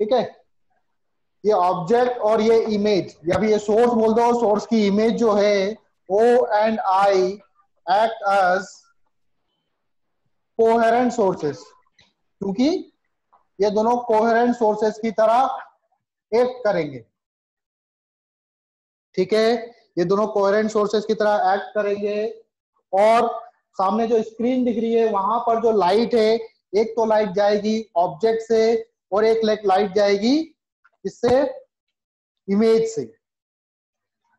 ठीक है? ये ऑब्जेक्ट और ये इमेज या भी ये सोर्स बोल दो सोर्स की इमेज जो है O and I act as coherent sources क्योंकि ये दोनों कोहेरेंट सोर्सेस की तरह एक्ट करेंगे। ठीक है? ये दोनों कोहेरेंट सोर्सेस की तरह एक्ट करेंगे और सामने जो स्क्रीन दिख रही है, वहाँ पर जो लाइट है, एक तो लाइट जाएगी ऑब्जेक्ट से और एक लाइट जाएगी इससे इमेज से।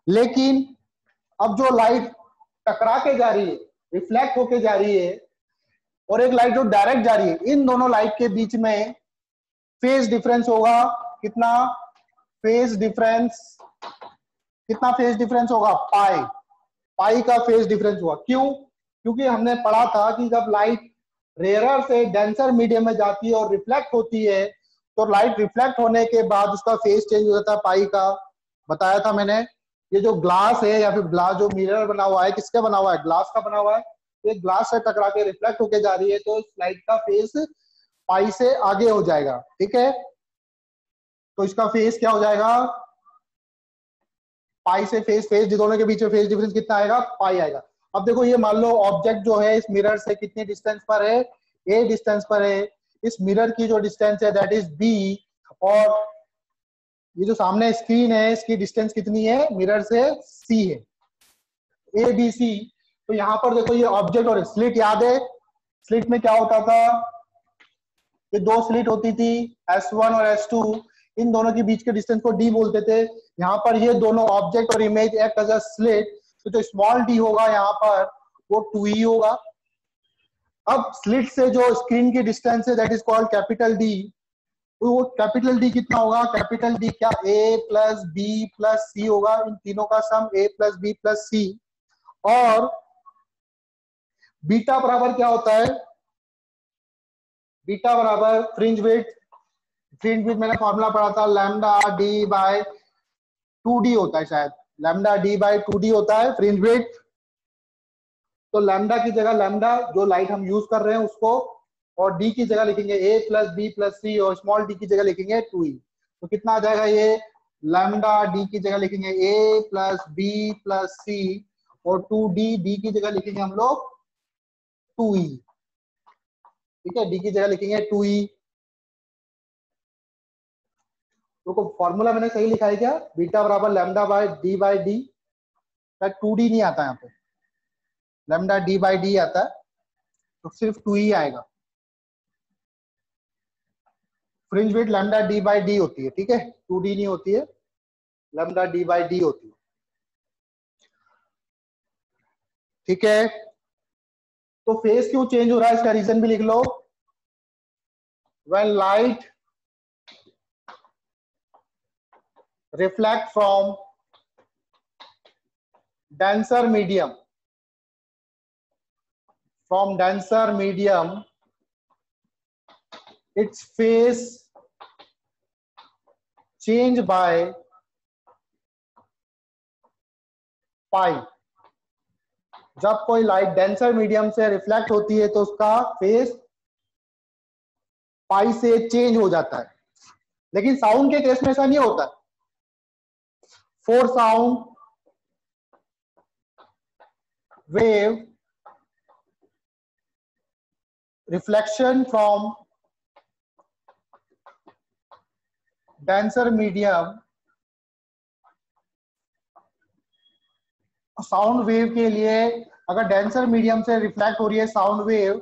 लेकिन अब जो लाइट टकरा के जा रही है रिफ्लेक्ट होके जा रही है, और एक लाइट जो डायरेक्ट जा रही है, इन दोनों लाइट के बीच में फ़ेज़ डिफरेंस होगा। कितना फ़ेज़ डिफरेंस कितना फ़ेज़ डिफरेंस होगा? पाई पाई का फ़ेज़ डिफरेंस हुआ। क्यों? क्योंकि हमने पढ़ा था कि जब लाइट रेयर से डेंसर मीडियम में जाती है और रिफ्लेक्ट होती है तो लाइट रिफ्लेक्ट होने के बाद उसका फेस चेंज हो जाता है पाई का। बताया था मैंने। ये जो ग्लास है या फिर ग्लास जो मिरर बना हुआ है, किसका बना हुआ है? ग्लास का बना हुआ है। ये ग्लास से टकरा के रिफ्लेक्ट होके जा रही है तो लाइट का फेस पाई से आगे हो जाएगा। ठीक है? तो इसका फेस क्या हो जाएगा? पाई से फेस फेस दोनों के बीच में फेस डिफरेंस कितना आएगा? पाई आएगा। अब देखो, ये मान लो ऑब्जेक्ट जो है, इस मिरर से कितने डिस्टेंस पर है? ए डिस्टेंस पर है। इस मिरर की जो डिस्टेंस है दैट इज़ बी और ये जो सामने स्क्रीन है, इसकी डिस्टेंस कितनी है? मिरर से सी है। ए बी सी तो यहाँ पर देखो ये ऑब्जेक्ट और स्लिट याद है। स्लिट में क्या होता था? ये दो स्लिट होती थी S1 और S2 इन दोनों के बीच के डिस्टेंस को D बोलते थे। यहाँ पर ये दोनों ऑब्जेक्ट और image act as a slit तो जो स्मॉल डी होगा यहाँ पर, वो टू ही होगा। अब स्लिट से जो स्क्रीन की डिस्टेंस है that is called capital D वो कैपिटल डी कितना होगा? कैपिटल डी क्या? A plus B plus C होगा। इन तीनों का sum A plus B plus C और बीटा बराबर क्या होता है? बीटा बराबर फ्रिंज वेट फ्रिंज वेट मैंने फॉर्मूला पढ़ा था lambda D by two D होता है शायद। Lambda D by two D होता है फ्रिंज वेट तो लैमडा की जगह लैमडा जो लाइट हम यूज़ कर रहे हैं उसको और डी की जगह लिखेंगे A plus B plus C और स्मॉल डी की जगह लिखेंगे टू ई तो कितना आ जाएगा ये? लैमडा डी की जगह लिखेंगे A plus B plus C और टू डी डी की जगह लिखेंगे हम लोग टू ई ठीक है? डी की जगह लिखेंगे टू ई तो फॉर्मूला मैंने सही लिखा है क्या? बीटा बराबर lambda by D by D two D नहीं आता यहाँ पे। लैम्डा डी बाई डी आता है तो सिर्फ़ टू ही आएगा। Fringe width lambda D by D होती है, ठीक है? टू डी नहीं होती है लैम्डा डी बाई डी होती है। ठीक है? तो फेस क्यों चेंज हो रहा है? इसका रीजन भी लिख लो। When light reflect from denser medium from denser medium its phase change by pi जब कोई लाइट डेंसर मीडियम से रिफ्लेक्ट होती है तो उसका फेस पाई से चेंज हो जाता है। लेकिन साउंड के केस में ऐसा नहीं होता। For sound wave reflection from denser medium sound wave के लिए अगर डेंसर मीडियम से रिफ्लेक्ट हो रही है साउंड वेव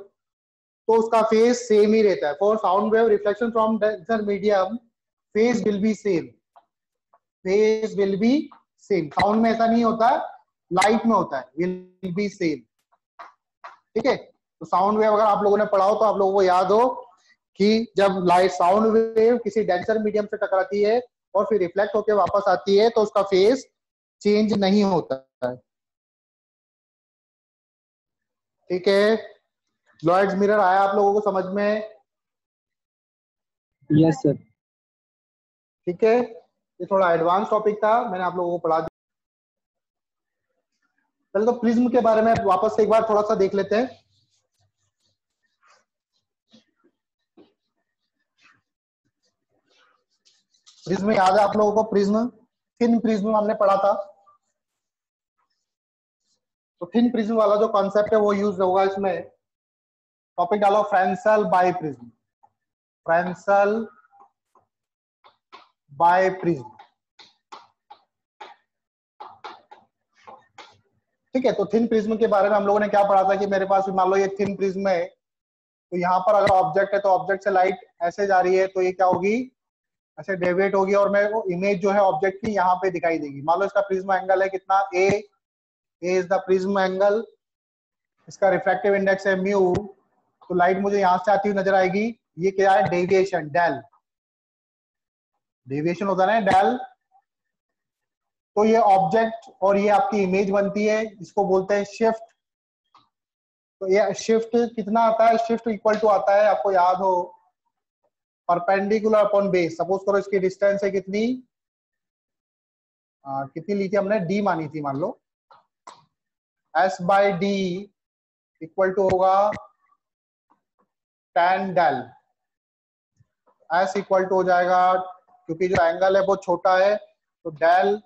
तो उसका फेस सेम ही रहता है। For sound wave reflection from denser medium phase will be same phase will be same sound में ऐसा नहीं होता लाइट में होता है। विल बी सेम ठीक है? तो साउंड वेव अगर आप लोगों ने पढ़ा हो तो आप लोगों को याद हो कि जब लाइट साउंड वेव किसी डेंसर मीडियम से टकराती है और फिर रिफ्लेक्ट होकर वापस आती है तो उसका फेस चेंज नहीं होता है। ठीक है? लॉयड्स मिरर आया आप लोगों को समझ में? यस सर ठीक है? ये थोड़ा एडवांस टॉपिक था मैंने आप लोगों को पढ़ा दिया। पहले तो प्रिज्म के बारे में वापस से एक बार थोड़ा सा देख लेते हैं। प्रिज्म याद है आप लोगों को प्रिज्म? थिन प्रिज्म हमने पढ़ा था। तो थिन प्रिज्म वाला जो कॉन्सेप्ट है वो यूज़ होगा इसमें। टॉपिक डालो Fresnel biprism Fresnel biprism ठीक है तो थिन प्रिज्म के बारे में हम लोगों ने क्या पढ़ा था कि मेरे पास मान लो ये थिन प्रिज्म है तो यहाँ पर अगर ऑब्जेक्ट है तो ऑब्जेक्ट से लाइट ऐसे जा रही है तो ये क्या होगी? ऐसे डेविएट होगी और मेरे को इमेज जो है ऑब्जेक्ट की यहाँ पे दिखाई देगी। मान लो इसका प्रिज्म एंगल है, कितना? A A is the prism angle इसका रिफ्रैक्टिव इंडेक्स है म्यू तो लाइट मुझे यहाँ से आती हुई नज़र आएगी। ये क्या है? डेविएशन डेल डेविएशन होता है डेल तो ये ऑब्जेक्ट और ये आपकी इमेज बनती है, इसको बोलते हैं शिफ्ट तो ये शिफ्ट कितना आता है? शिफ्ट इक्वल टू आता है, आपको याद हो। परपेंडिकुलर अपॉन बेस सपोज़ करो इसकी डिस्टेंस है कितनी? आ, कितनी ली थी हमने? डी मानी थी मान लो। S by D equal to होगा tan del S equal to हो जाएगा क्योंकि जो एंगल है वो छोटा है तो डेल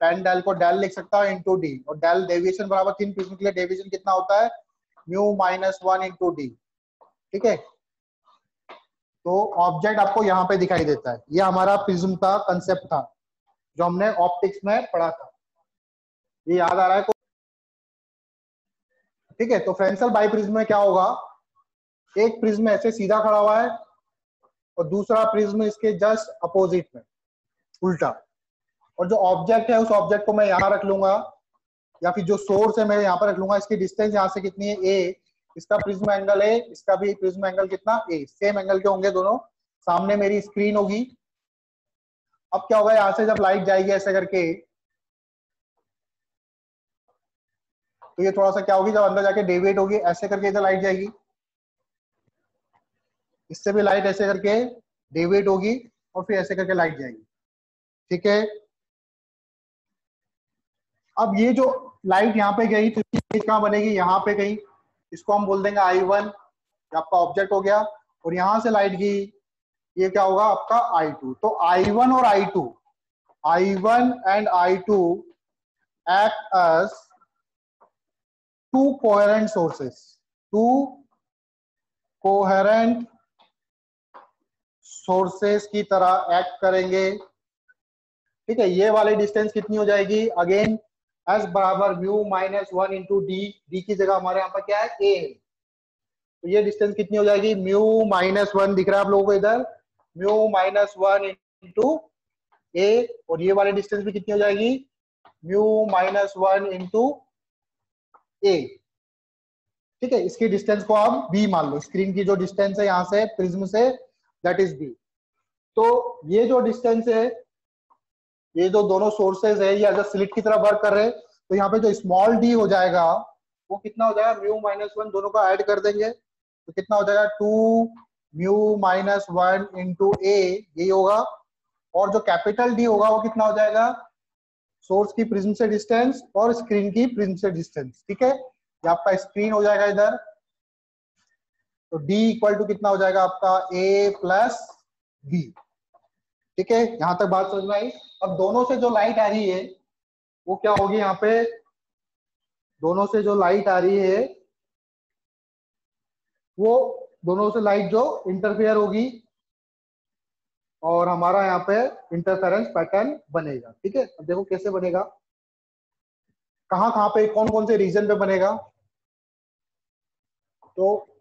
टेन डेल को डेल लिख सकता है इंटू डी और डेल डेविएशन बराबर तीन प्रिज्म के लिए डेविएशन कितना होता है? Mu minus one into D ठीक है? तो ऑब्जेक्ट आपको यहाँ पे दिखाई देता है। ये हमारा प्रिज्म का कंसेप्ट था, जो हमने ऑप्टिक्स में पढ़ा था। ये याद आ रहा है ठीक है तो फ्रेंसल बाई प्रिज्म में क्या होगा? एक प्रिज्म ऐसे सीधा खड़ा हुआ है और दूसरा प्रिज्म इसके जस्ट अपोजिट में, उल्टा। और जो ऑब्जेक्ट है, उस ऑब्जेक्ट को मैं यहाँ रख लूँगा, या फिर जो सोर्स है, मैं यहाँ पर रख लूँगा। इसकी डिस्टेंस यहाँ से कितनी है? ए इसका प्रिज्म एंगल है, इसका भी प्रिज्म एंगल कितना? ए सेम एंगल के होंगे दोनों। सामने मेरी स्क्रीन होगी। अब क्या होगा, यहाँ से जब लाइट जाएगी ऐसे करके तो ये थोड़ा सा क्या होगी, जब अंदर जाके डेविएट होगी, ऐसे करके इधर लाइट जाएगी। इससे भी लाइट ऐसे करके डेविएट होगी और फिर ऐसे करके लाइट जाएगी। ठीक है? अब ये जो लाइट यहाँ पे गई तो कहाँ बनेगी? यहाँ पे गई इसको हम बोल देंगे आई वन आपका ऑब्जेक्ट हो गया, और यहाँ से लाइट गई ये क्या होगा आपका आई टू तो आई वन और I two I one and I two act as two coherent sources two coherent sources की तरह एक्ट करेंगे। ठीक है, ये वाली डिस्टेंस कितनी हो जाएगी? अगेन एस बराबर mu minus one into D D की जगह हमारे यहाँ पर क्या है? ए तो ये डिस्टेंस कितनी हो जाएगी? म्यू माइनस वन दिख रहा है आप लोगों को इधर। Mu minus one into A और ये वाली डिस्टेंस भी कितनी हो जाएगी? Mu minus one into A ठीक है? इसकी डिस्टेंस को आप बी मान लो। स्क्रीन की जो डिस्टेंस है यहाँ से prism say that is B तो ये जो डिस्टेंस है ये जो दोनों सोर्सेज है, ये अगर स्लिट की तरह वर्क कर रहे हैं तो यहाँ पे जो स्मॉल डी हो जाएगा, वो कितना हो जाएगा? म्यू माइनस वन दोनों को ऐड कर देंगे। तो कितना हो जाएगा? Two mu minus one into A यही होगा। और जो कैपिटल डी होगा, वो कितना हो जाएगा? सोर्स की प्रिज्म से डिस्टेंस और स्क्रीन की प्रिज्म से डिस्टेंस ठीक है? ये आपका स्क्रीन हो जाएगा इधर। तो D इक्वल टू कितना हो जाएगा आपका? A प्लस बी ठीक है? यहाँ तक बात समझ में आई? अब दोनों से जो लाइट आ रही है, वो क्या होगी यहाँ पे? दोनों से जो लाइट आ रही है, वो दोनों से लाइट जो इंटरफेयर होगी और हमारा यहाँ पे इंटरफेरेंस पैटर्न बनेगा। ठीक है? अब देखो कैसे बनेगा। कहाँ कहाँ पे कौन कौन से रीजन पे बनेगा? तो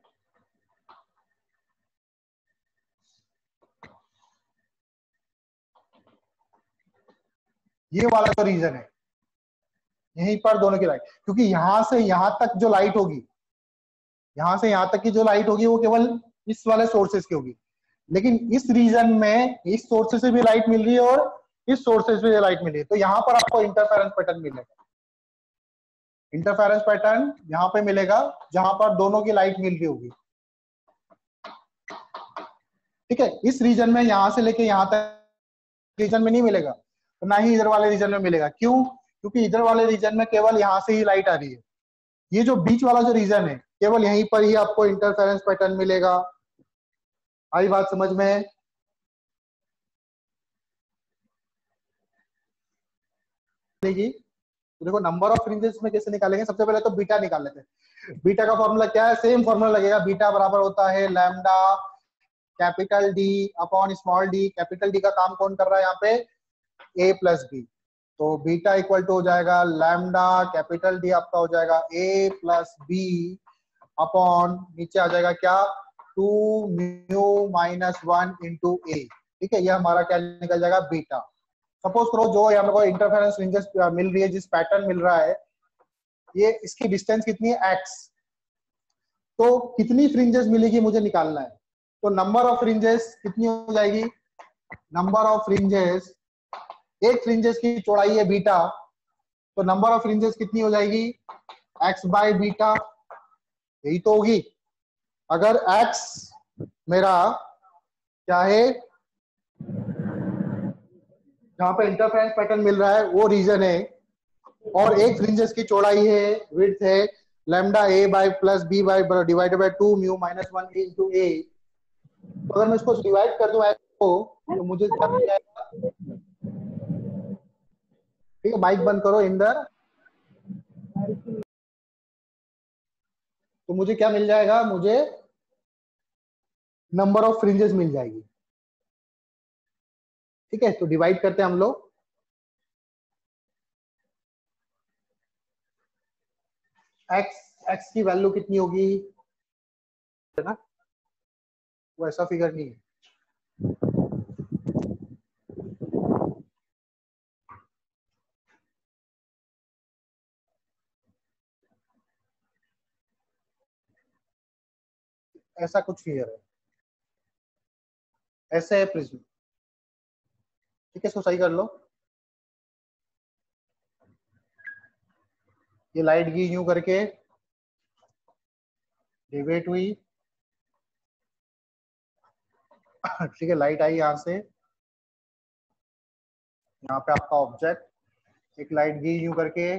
ये वाला जो रीजन है। यहीं पर दोनों की लाइट क्योंकि यहाँ से यहाँ तक जो लाइट होगी, यहाँ से यहाँ तक की जो लाइट होगी वो केवल इस वाले सोर्सेस की होगी। लेकिन इस रीजन में, इस सोर्सेस से भी लाइट मिल रही है और इस सोर्सेस से भी लाइट मिल रही है। तो यहाँ पर आपको इंटरफेरेंस पैटर्न मिलेगा। इंटरफेरेंस पैटर्न यहाँ पे मिलेगा, जहाँ पर दोनों की लाइट मिल रही होगी। ठीक है? इस रीजन में यहाँ से लेके यहाँ तक रीजन में नहीं मिलेगा। तो ना ही इधर वाले रीजन में मिलेगा। क्यों? क्योंकि इधर वाले रीजन में केवल यहाँ से ही लाइट आ रही है। ये जो बीच वाला जो रीजन है, केवल यहीं पर ही आपको इंटरफेरेंस पैटर्न मिलेगा। आई बात समझ में? तो देखो नंबर ऑफ़ फ्रिंजेस में कैसे निकालेंगे? सबसे पहले तो बीटा निकाल लेते हैं। बीटा का फॉर्मूला क्या है? सेम फॉर्मूला लगेगा। बीटा बराबर होता है lambda capital D upon small D capital D का काम कौन कर रहा है यहाँ पे? ए प्लस बी तो बीटा इक्वल टू हो जाएगा लैमडा कैपिटल डी आपका हो जाएगा ए प्लस बी अपॉन नीचे आ जाएगा क्या? Two mu minus one into A ठीक है, ये हमारा क्या निकल जाएगा? बीटा सपोज़ करो जो यहाँ पर इंटरफेरेंस फ्रिंजेस मिल रही है, जिस पैटर्न मिल रहा है, ये इसकी डिस्टेंस कितनी है? एक्स तो कितनी फ्रिंजेस मिलेगी मुझे निकालना है? तो नंबर ऑफ़ फ्रिंजेस कितनी हो जाएगी? नंबर ऑफ़ फ्रिंजेस एक फ्रिंजेस की चौड़ाई है बीटा तो नंबर ऑफ़ फ्रिंजेस कितनी हो जाएगी? एक्स बाय बीटा यही तो होगी। अगर एक्स मेरा क्या है? जहाँ पे इंटरफेरेंस पैटर्न मिल रहा है, वो रीजन है। और एक फ्रिंजेस की चौड़ाई है विड्थ है lambda A by plus B by divided by two mu minus one A तो अगर मैं इसको डिवाइड कर दूँ तो मुझे ठीक है माइक बंद करो, इंदर। तो मुझे क्या मिल जाएगा? मुझे नंबर ऑफ़ फ्रिंजेस मिल जाएगी। ठीक है तो डिवाइड करते हैं हम लोग। एक्स एक्स की वैल्यू कितनी होगी? है ना? ऐसा फिगर नहीं है। ऐसा कुछ फिगर है। ऐसे है प्रिज्म ठीक है, इसको सही कर लो। ये लाइट गई यूँ करके डिवेट हुई। ठीक है लाइट आई यहाँ से। यहाँ पे आपका ऑब्जेक्ट एक लाइट गई यूँ करके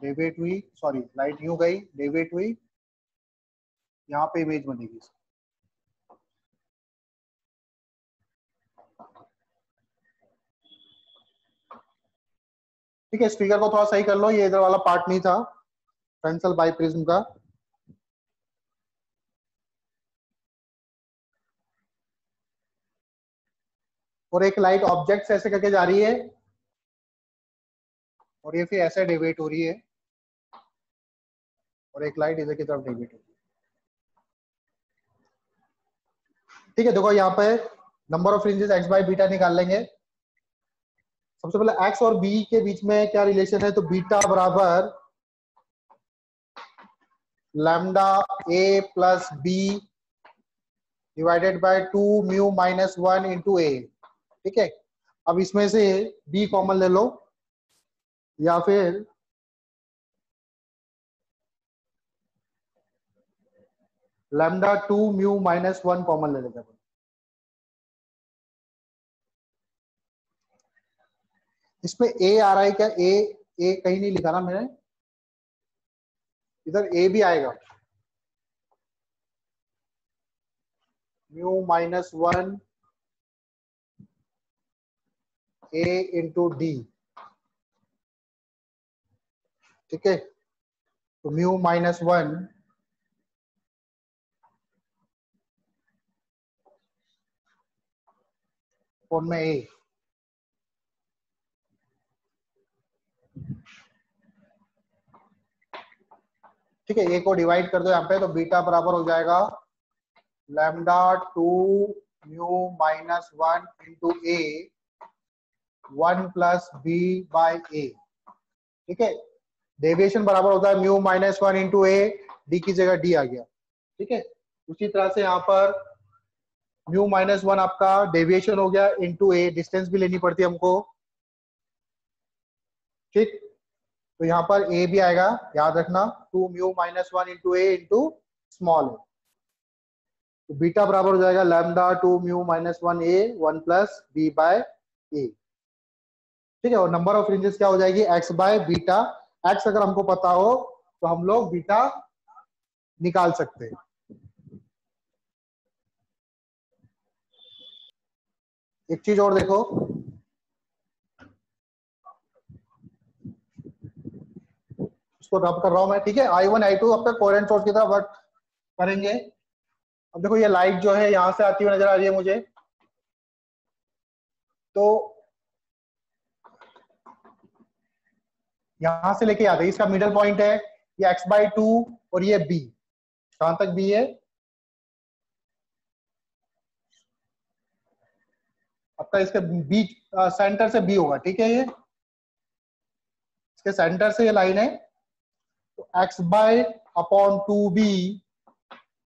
डेविएट हुई। सॉरी लाइट यूँ गई डेविएट हुई। यहाँ पे इमेज बनेगी ठीक है स्पीकर को थोड़ा सही कर लो, ये इधर वाला पार्ट नहीं था. फ्रेंसल बाई प्रिज्म का. और एक लाइट ऑब्जेक्ट ऐसे करके जा रही है. और ये फिर ऐसे डिवेट हो रही है. और एक लाइट इधर की तरफ़ डिवेट हो रही है. ठीक है, देखो यहाँ पे number of fringes X by beta निकाल लेंगे। सबसे पहले एक्स और बी के बीच में क्या रिलेशन है? तो बीटा बराबर lambda A plus B divided by two mu minus one into A ठीक है? अब इसमें से बी कॉमन ले लो, या फिर lambda two mu minus one common ले लेते हैं इसमें ए आ रहा है क्या? ए ए कहीं नहीं लिखा ना मैंने। इधर ए भी आएगा। Mu minus one A into D ठीक है? तो म्यू माइनस वन कौन में ठीक है ए को डिवाइड कर दो यहाँ पे तो बीटा बराबर हो जाएगा lambda two mu minus one into A one plus B by A ठीक है डेविएशन बराबर होता है mu minus one into A D की जगह डी आ गया। ठीक है, उसी तरह से यहाँ पर म्यू माइनस वन आपका डेविएशन हो गया इंटू ए डिस्टेंस भी लेनी पड़ती है हमको। ठीक? तो यहाँ पर ए भी आएगा, याद रखना two mu minus one into A into small तो बीटा बराबर हो जाएगा lambda two mu minus one A one plus B by A ठीक है, और नंबर ऑफ़ रेंजेस क्या हो जाएगी? एक्स बाय बीटा एक्स अगर हमको पता हो तो हम लोग बीटा निकाल सकते हैं। एक चीज़ और देखो। इसको रब कर रहा हूँ मैं, ठीक है? आई वन आई टू अब तक कोरेंट सोर्स की तरह वर्क करेंगे। अब देखो, ये लाइट जो है, यहाँ से आती हुई नज़र आ रही है मुझे। तो यहाँ से लेके आते हैं। इसका मिडल पॉइंट है, ये एक्स बाई टू और ये बी कहाँ तक बी है? आपका इसके बीच सेंटर से बी होगा, ठीक है ये? इसके सेंटर से ये लाइन है। तो X by upon two B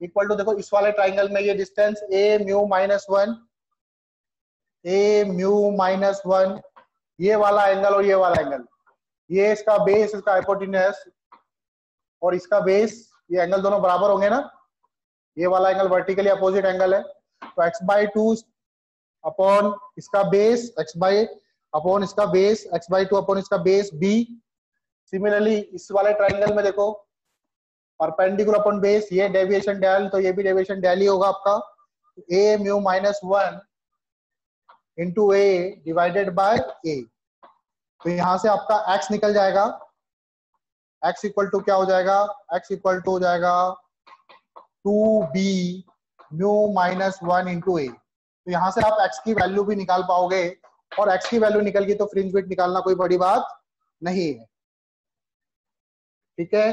equal to देखो, इस वाले ट्राइंगल में ये distance A mu minus one A mu minus one ये वाला एंगल और ये वाला एंगल ये इसका बेस इसका हाइपोटेन्यूस और इसका बेस ये एंगल दोनों बराबर होंगे ना? ये वाला एंगल वर्टिकली अपोजिट एंगल है। तो एक्स बाई टू अपॉन इसका बेस एक्स बाई अपॉन इसका base X by two upon इसका बेस बी सिमिलरली इस वाले ट्राइंगल में देखो परपेंडिकुलर अपॉन बेस ये डेविएशन डेल तो ये भी डेविएशन डेल ही होगा आपका। A mu minus one into A divided by A तो यहाँ से आपका x निकल जाएगा। x इक्वल टू क्या हो जाएगा? x इक्वल टू हो जाएगा two B mu minus one into A तो यहाँ से आप एक्स की वैल्यू भी निकाल पाओगे और एक्स की वैल्यू निकल गई तो फ्रिंज बिट निकालना कोई बड़ी बात नहीं है। ठीक है?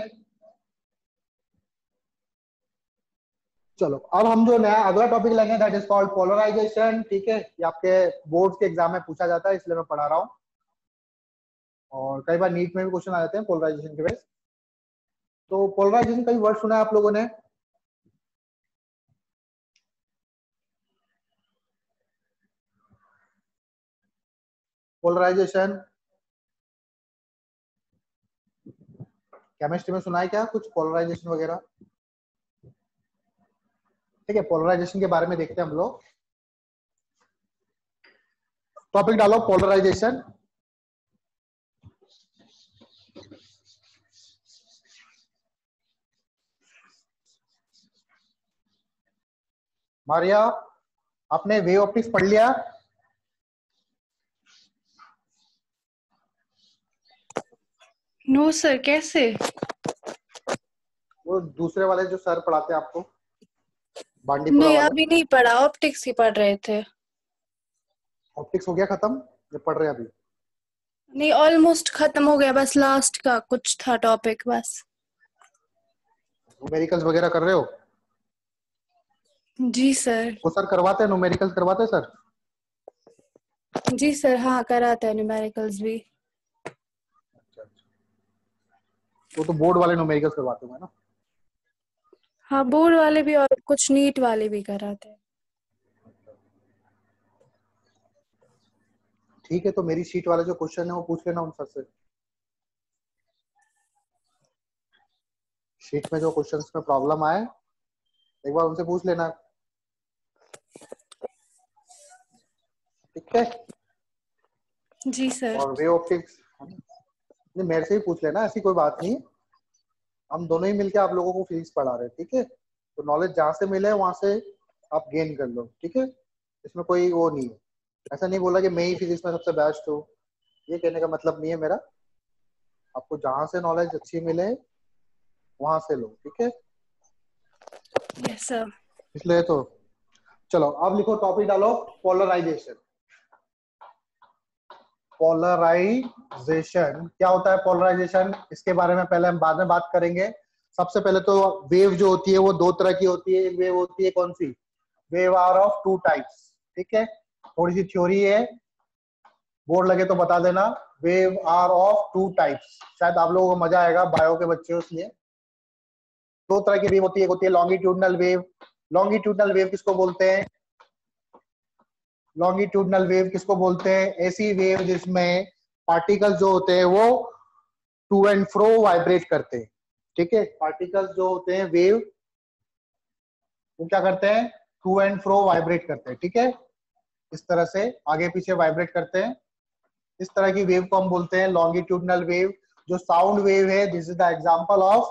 चलो, अब हम जो नया, अगला टॉपिक लेंगे दैट इज़ कॉल्ड पोलराइजेशन ठीक है? ये आपके बोर्ड के एग्ज़ाम में पूछा जाता है, इसलिए मैं पढ़ा रहा हूँ। और कई बार नीट में भी क्वेश्चन आ जाते हैं पोलराइजेशन के बेस तो पोलराइजेशन कई वर्ड सुना है आप लोगों ने। पोलराइजेशन केमिस्ट्री में सुना है क्या कुछ पोलराइजेशन वगैरह? ठीक है पोलराइजेशन के बारे में देखते हैं हम लोग। टॉपिक डालो पोलराइजेशन मारिया, आपने वे ऑप्टिक्स पढ़ लिया? नो no, सर कैसे? वो दूसरे वाले जो सर पढ़ाते हैं आपको? बांडीपुरा नहीं अभी नहीं पढ़ा ऑप्टिक्स ही पढ़ रहे थे। ऑप्टिक्स हो गया खत्म? ये पढ़ रहे अभी? नहीं ऑलमोस्ट खत्म हो गया बस लास्ट का कुछ था टॉपिक बस। न्यूमेरिकल्स वगैरह कर रहे हो? जी सर वो सर करवाते हैं न्यूमेरिकल्स करवाते हैं सर जी सर हाँ कराते हैं न्यूमेरिकल्स भी अच्छा अच्छा वो तो बोर्ड वाले न्यूमेरिकल्स करवाते हैं ना। हाँ बोर्ड वाले भी और कुछ नीट वाले भी कराते हैं। ठीक है तो मेरी शीट वाले जो क्वेश्चन है वो पूछ लेना उन सर से। शीट में जो क्वेश्चंस में प्रॉब्लम आए एक बार उनसे पूछ लेना। ठीक है? जी सर और वे ऑप्टिक्स नहीं मेरे से ही पूछ लेना ऐसी कोई बात नहीं। हम दोनों ही मिलके आप लोगों को फिजिक्स पढ़ा रहे हैं ठीक है? तो नॉलेज जहाँ से मिले वहाँ से आप गेन कर लो ठीक है? इसमें कोई वो नहीं है। ऐसा नहीं बोला कि मैं ही फिजिक्स में सबसे बेस्ट हूँ। ये कहने का मतलब नहीं है मेरा। आपको जहाँ से नॉलेज अच्छी मिले वहाँ से लो ठीक है? सर इसलिए तो चलो आप लिखो टॉपिक डालो पोलराइजेशन पोलराइजेशन क्या होता है पोलराइजेशन इसके बारे में पहले हम बाद में बात करेंगे। सबसे पहले तो वेव जो होती है, वो दो तरह की होती है। वेव होती है कौन सी? Wave are of two types ठीक है? थोड़ी सी थ्योरी है। बोर्ड लगे तो बता देना। Wave are of two types शायद आप लोगों को मज़ा आएगा बायो के बच्चे इसलिए दो तरह की वेव होती है। एक होती है लॉन्गिट्यूडनल वेव लॉन्गिट्यूडनल वेव किसको बोलते हैं? लॉन्गिट्यूडनल वेव किसको बोलते हैं? ऐसी वेव जिसमें पार्टिकल्स जो होते हैं, वो टू एंड फ्रो वाइब्रेट करते हैं। ठीक है? पार्टिकल्स जो होते हैं वेव वो क्या करते हैं? टू एंड फ्रो वाइब्रेट करते हैं। ठीक है? इस तरह से आगे पीछे वाइब्रेट करते हैं। इस तरह की वेव को हम बोलते हैं लॉन्गिट्यूडनल वेव जो साउंड वेव है this is the example of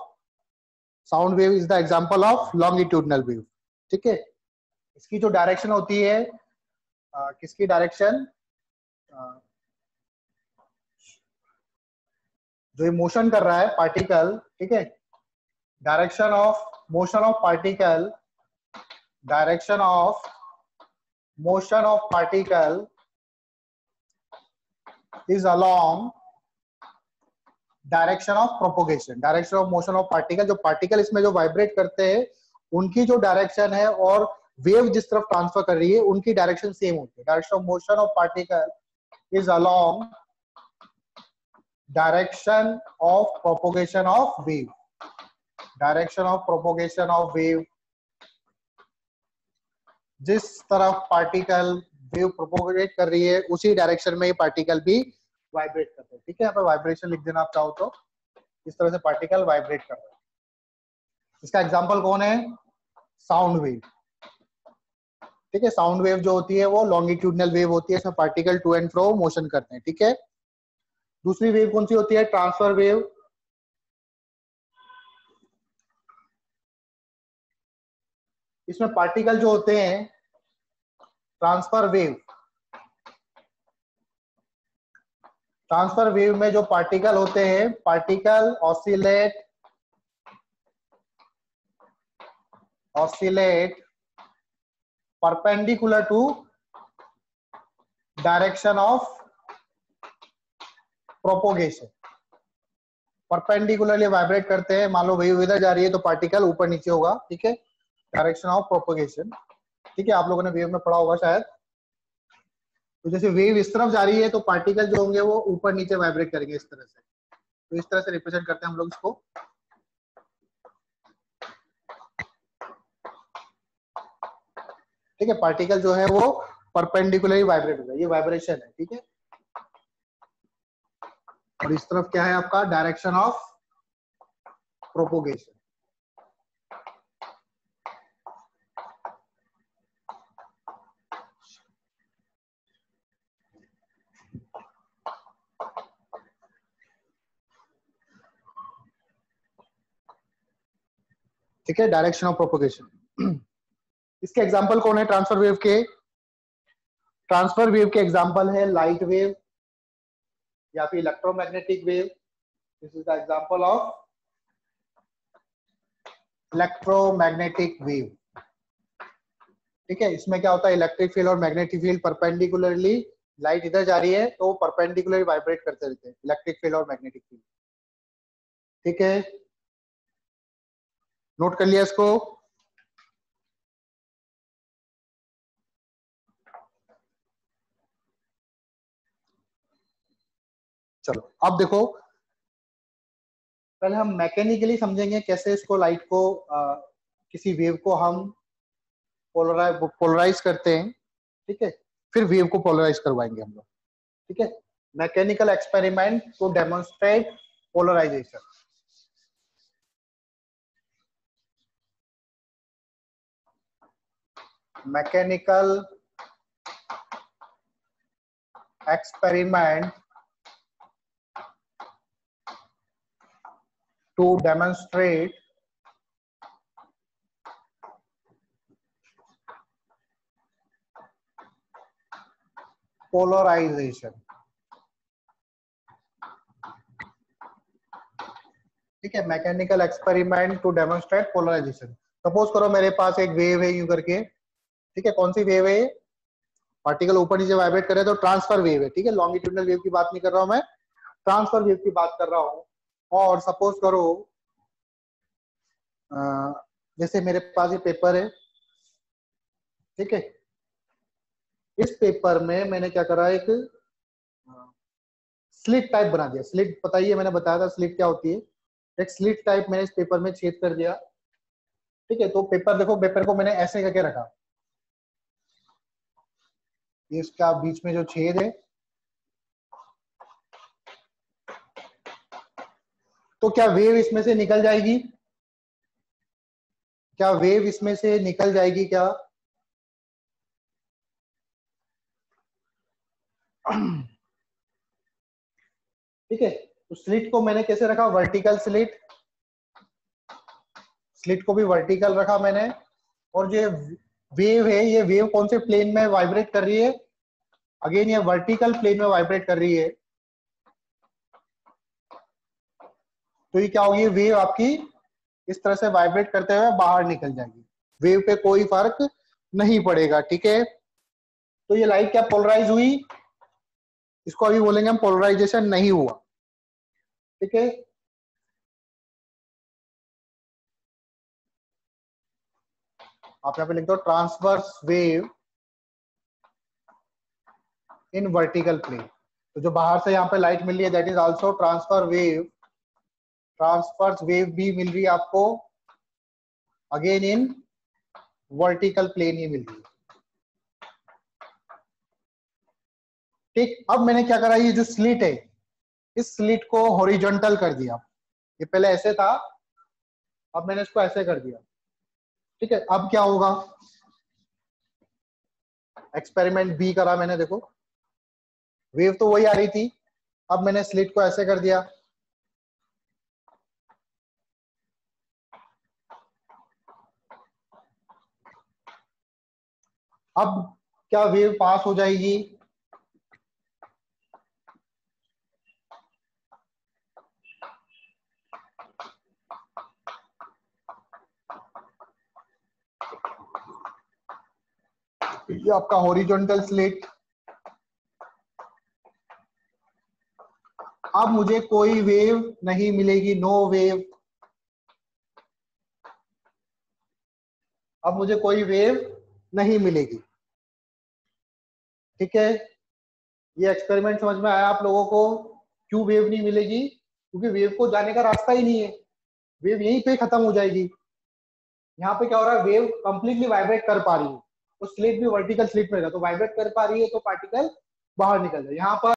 sound wave is the example of longitudinal wave ठीक है? इसकी जो डायरेक्शन होती है किसकी डायरेक्शन जो ये मोशन कर रहा है पार्टिकल ठीक है? Direction of motion of particle direction of motion of particle is along direction of propagation direction of motion of particle जो पार्टिकल इसमें जो वाइब्रेट करते हैं, उनकी जो डायरेक्शन है और वेव जिस तरफ़ ट्रांसफ़र कर रही है, उनकी डायरेक्शन सेम होती है। Direction of motion of particle is along direction of propagation of wave direction of propagation of wave जिस तरफ़ पार्टिकल वेव प्रोपोगेट कर रही है, उसी डायरेक्शन में ये पार्टिकल भी वाइब्रेट करते हैं। ठीक है, यहाँ पे वाइब्रेशन लिख देना आप चाहो तो। इस तरह से पार्टिकल वाइब्रेट कर रहे हैं। इसका एग्ज़ाम्पल कौन है? साउंड वेव ठीक है साउंड वेव जो होती है वो लॉन्गिट्यूडनल वेव होती है इसमें particle to and fro motion करते हैं, ठीक है? दूसरी वेव कौन सी होती है? ट्रांसफ़र वेव इसमें पार्टिकल जो होते हैं ट्रांसफ़र वेव ट्रांसफ़र वेव में जो पार्टिकल होते हैं particle oscillate oscillate perpendicular to direction of propagation perpendicularly vibrate करते हैं। मान लो वेव इधर जा रही है तो पार्टिकल ऊपर नीचे होगा, ठीक है? डायरेक्शन ऑफ़ प्रोपोगेशन ठीक है? आप लोगों ने वेव में पढ़ा होगा शायद। तो जैसे वेव इस तरफ़ जा रही है तो पार्टिकल जो होंगे वो ऊपर नीचे वाइब्रेट करेंगे इस तरह से। तो इस तरह से रिप्रेजेंट करते हैं हम लोग इसको। ठीक है पार्टिकल जो है वो परपेंडिकुलरली वाइब्रेट होगा ये वाइब्रेशन है, ठीक है? और इस तरफ़ क्या है आपका? डायरेक्शन ऑफ़ प्रोपोगेशन ठीक है डायरेक्शन ऑफ़ प्रोपोगेशन इसके एग्जांपल कौन है? ट्रांसफ़र वेव के। ट्रांसफ़र वेव के एग्जांपल है लाइट वेव या फिर electromagnetic wave this is the example of electromagnetic wave ठीक है? इसमें क्या होता है? इलेक्ट्रिक फ़ील्ड और मैग्नेटिक फ़ील्ड परपेंडिकुलरली लाइट इधर जा रही है तो परपेंडिकुलरली वाइब्रेट करते रहते हैं इलेक्ट्रिक फ़ील्ड और मैग्नेटिक फ़ील्ड ठीक है? नोट कर लिया इसको। चलो अब देखो। पहले हम मैकेनिकली समझेंगे कैसे इसको लाइट को आ, किसी वेव को हम पोलराइज पोलराइज करते हैं ठीक है? फिर वेव को पोलराइज करवाएँगे हम लोग ठीक है? Mechanical experiment to demonstrate polarization mechanical experiment to demonstrate polarization. ठीक है mechanical experiment to demonstrate polarization suppose करो मेरे पास एक वेव है यू करके। ठीक है, कौन सी वेव है पार्टिकल ऊपर नीचे वाइब्रेट करे तो ट्रांसफ़र वेव है। ठीक है लॉन्गिट्यूडनल वेव की बात नहीं कर रहा हूँ मैं। ट्रांसफ़र वेव की बात कर रहा हूँ। और सपोज़ करो जैसे मेरे पास ये पेपर है, ठीक है? इस पेपर में मैंने क्या करा, एक स्लिट टाइप बना दिया। स्लिट बताइए, मैंने बताया था स्लिट क्या होती है। एक स्लिट टाइप मैंने इस पेपर में छेद कर दिया। ठीक है तो पेपर देखो पेपर को मैंने ऐसे करके रखा। इसका बीच में जो छेद है तो क्या वेव इसमें से निकल जाएगी? क्या वेव इसमें से निकल जाएगी क्या? ठीक है तो स्लिट को मैंने कैसे रखा? वर्टिकल स्लिट स्लिट को भी वर्टिकल रखा मैंने। और जो वेव है, ये वेव कौन से प्लेन में वाइब्रेट कर रही है? अगेन ये वर्टिकल प्लेन में वाइब्रेट कर रही है। तो ये क्या होगी? वेव आपकी इस तरह से वाइब्रेट करते हुए बाहर निकल जाएगी। वेव पे कोई फ़र्क नहीं पड़ेगा, ठीक है? तो ये लाइट क्या पोलराइज हुई? इसको अभी बोलेंगे हम पोलराइजेशन नहीं हुआ। ठीक है? आप यहाँ पे लिख दो transverse wave in vertical plane तो जो बाहर से यहाँ पे लाइट मिल रही है that is also transverse wave transverse wave भी मिल रही है आपको। अगेन इन वर्टिकल प्लेन ही मिल रही है। ठीक, अब मैंने क्या करा, ये जो स्लिट है, इस स्लिट को हॉरिजॉन्टल कर दिया। ये पहले ऐसे था, अब मैंने इसको ऐसे कर दिया। ठीक है, अब क्या होगा? एक्सपेरिमेंट बी करा मैंने, देखो। वेव तो वही आ रही थी, अब मैंने स्लिट को ऐसे कर दिया। अब क्या वेव पास हो जाएगी? ये आपका हॉरिजॉन्टल स्लेट अब मुझे कोई वेव नहीं मिलेगी नो वेव अब मुझे कोई वेव नहीं मिलेगी। ठीक है? ये एक्सपेरिमेंट समझ में आया आप लोगों को, क्यों वेव नहीं मिलेगी? क्योंकि वेव को जाने का रास्ता ही नहीं है। वेव यहीं पे खत्म हो जाएगी। यहाँ पे क्या हो रहा है? वेव कंप्लीटली वाइब्रेट कर पा रही है। तो स्लिप भी वर्टिकल स्लिप में तो वाइब्रेट कर पा रही है तो पार्टिकल बाहर निकल यहाँ पर